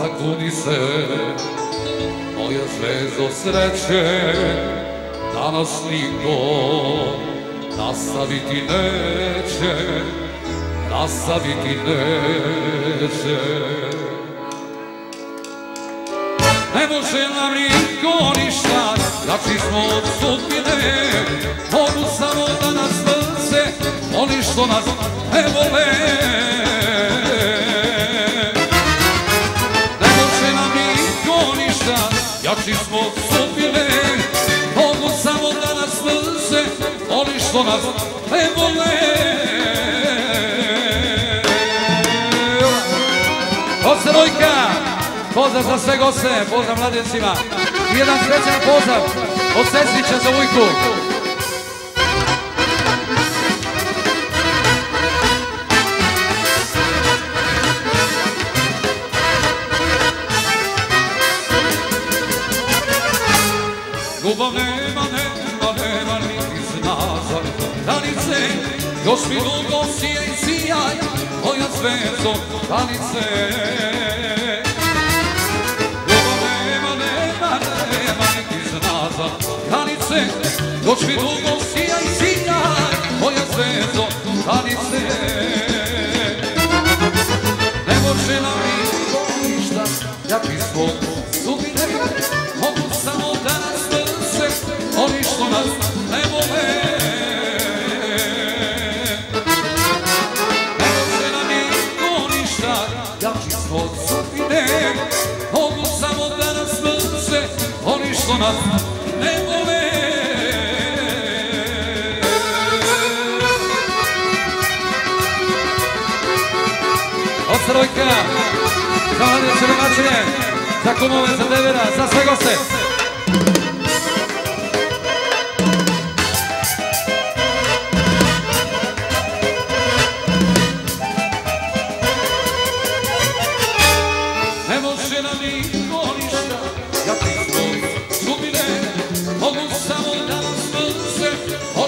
zakuni se. Moja zvezdo sreće Danas niko Nastaviti neće Nastaviti neće. Ne može nam niko ništa Znači smo od sudbine. Mogu samo da nas vrce Oni što nas ne vole. Oni što ne vole Goste Rojka Pozdrav za sve goste Pozdrav mladencima. I jedan srećan pozdrav Od sestrića za Vujku Ljubav Dalice, Danice, još mi dugo sije i sijaj Moja zvezdo, Danice Ljubav nema, nema, nema niti znaza Dalice, još mi dugo sije i sijaj Moja zvezdo, Danice Ne može nam ništa, ja pismo ja ću svoj sufine Mogu samo da nas mrce, oni što nas ne vole Ostrojka, za vanje crvačine, za kumove, za devera, sve goste. Za sve goste.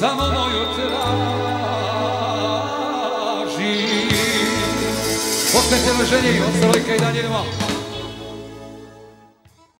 samo moju traži. Ostajte leženi od Solika i Danilova.